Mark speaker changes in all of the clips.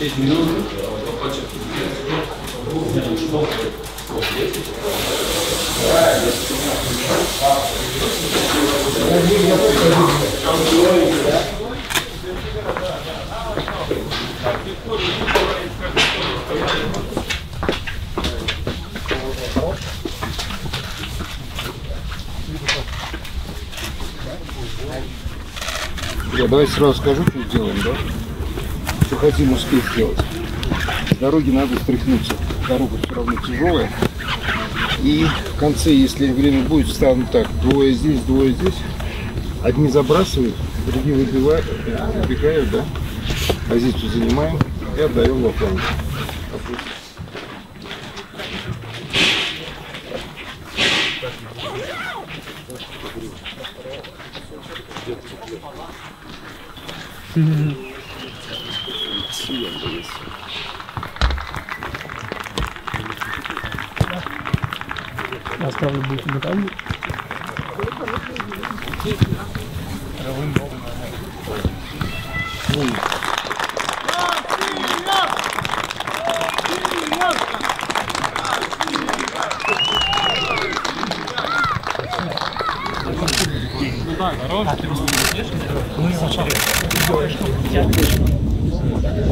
Speaker 1: 6 минут.
Speaker 2: Я давайте сразу скажу, что сделаем, да? Что хотим успеть сделать. Дороги надо стряхнуться. Дорога все равно тяжелая. И в конце, если время будет, станут так. Двое здесь, двое здесь. Одни забрасывают, другие выбивают, выбегают, да? Позицию занимаем и отдаем во фланг.
Speaker 3: Оставлю будет на камне.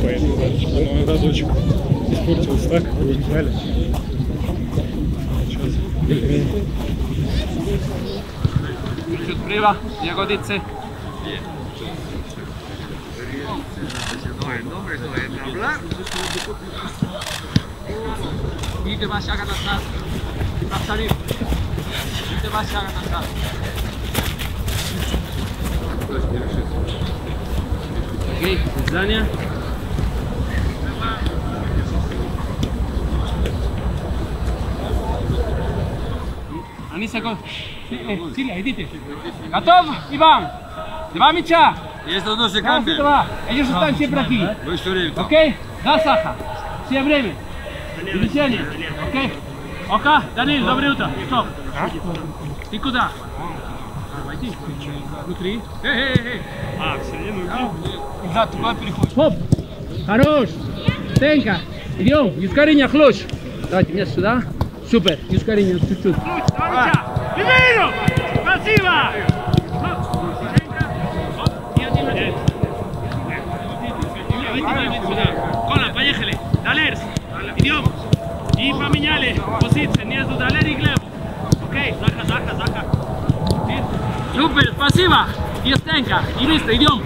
Speaker 4: Поэтому разочек испортился так, его не Już odprywa,
Speaker 5: jagodice. Dobre, to jest tabla. Idę was jaga na czas. Napsali. Idę was jaga na czas. Okej, okay, zdanie. Анисяков. Сильно, «Э, э, идите. Готов, Иван? Два мяча.
Speaker 1: Есть одно секунду.
Speaker 5: Раз, два. Эти же там все браки.
Speaker 1: Вы все время.
Speaker 5: Окей? Да, Саха. Все время. Венесиане. Окей? Ока, Данил, доброе утро. Стоп. А? Ты куда? Войди. Внутри. Эй, эй, эй.
Speaker 4: А, в середину игры?
Speaker 5: Да, туда переходишь. Хоп. Хорош. Тенька. Идем. Искорень охлочь. Давайте меня сюда. Супер. Юскариня, чуть-чуть.
Speaker 4: Divino! Passiva!
Speaker 5: Кола, поехали. Далерс. Идем. И поменяли позиции между Далер и Глебу. Окей, Заха, Заха, Заха. Супер, спасибо. И Стенка. И Риста, идем.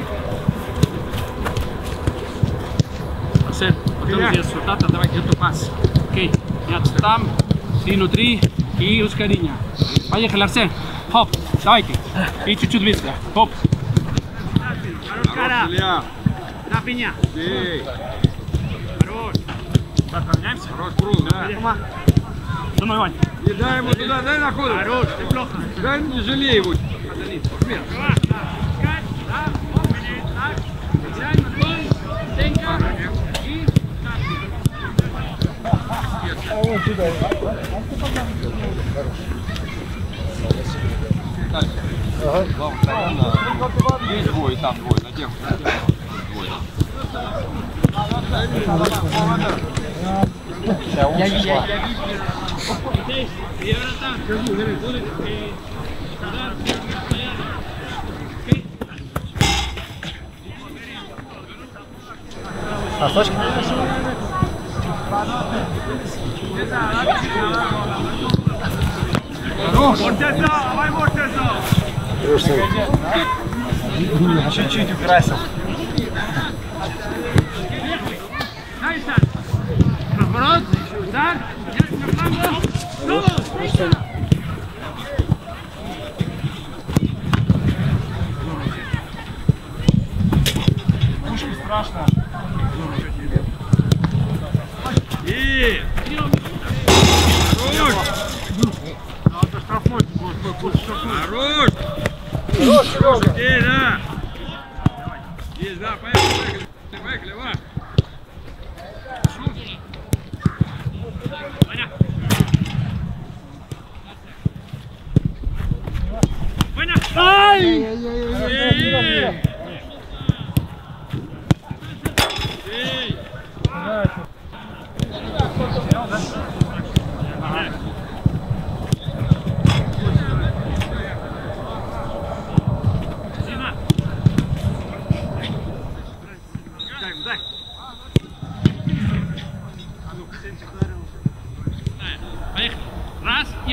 Speaker 5: Арсен, потом здесь сюда, давай где-то пас. Окей, я там, ты внутри и ускорение. Поехали, Арсен. Хоп, давайте. И чуть-чуть быстро. Хоп.
Speaker 4: Cara!
Speaker 1: Илья,
Speaker 5: На меня.
Speaker 1: эй,
Speaker 5: Так, равняемся.
Speaker 1: хорош круг, да.
Speaker 5: За мной, Вань.
Speaker 1: И дай ему туда, дай на ходу.
Speaker 5: Хорош, неплохо.
Speaker 1: Дай не жалей его. Есть двое, там двое, на тех. Двое.
Speaker 5: Y ahora está.
Speaker 4: Morteza! Vai, Morteza! Чуть-чуть украсил.
Speaker 5: Дальше. Разворот. Так. Я на флангу. Снова.
Speaker 4: Пушки страшно.
Speaker 1: Хорош, Сережа! Эй, да! Есть, да, поехали, поехали. Поехали, Ва!
Speaker 5: Ай!
Speaker 1: Эй! Эй!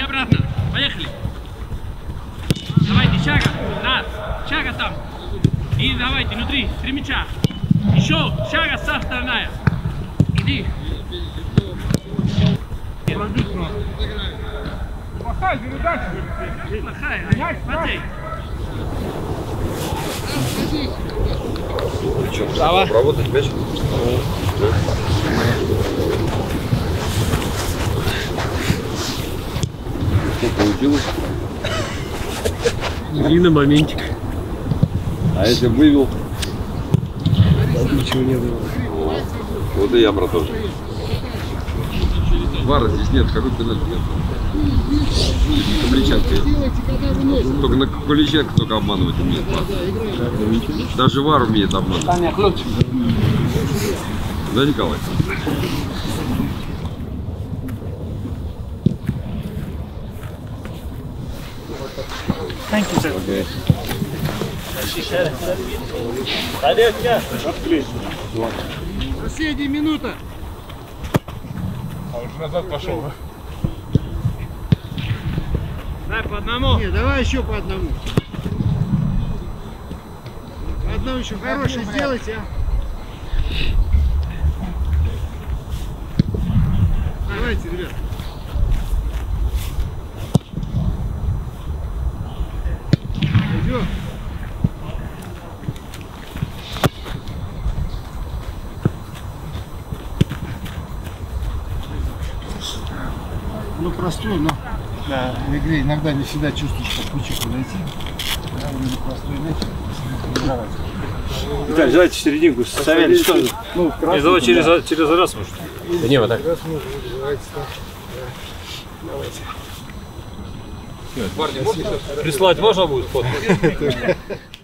Speaker 5: обратно. Поехали. Давайте, шага. Раз. Шага там. И давайте, внутри. Три мяча. Еще. Шага со стороны. Иди.
Speaker 1: Махай, передача.
Speaker 5: Плохая. Матей.
Speaker 1: Работать мяч. Что получилось?
Speaker 4: И на моментик.
Speaker 1: А если вывел?
Speaker 4: Ничего не было.
Speaker 1: Вот и я про то же. Вара здесь нет, какой пенальти нет. Куличенко есть. Только на Куличенко только обманывать умеет. Даже Вар умеет обманывать.
Speaker 5: Таня, ключ.
Speaker 1: Да, Николай?
Speaker 2: Последняя минута.
Speaker 5: Дай по одному.
Speaker 2: Не, давай еще по одному. По одному еще хорошее сделайте, а. Давайте, ребят. Простой, но в игре иногда не всегда чувствуешь, как ключик подойти. Да, вроде простой мяч.
Speaker 4: Виталий, давайте серединку. Савелий, что?
Speaker 2: Ну, в
Speaker 4: Не, давай через, через раз, может. Да не, вот так.
Speaker 2: Раз можно, давайте так.
Speaker 4: Прислать можно будет фото?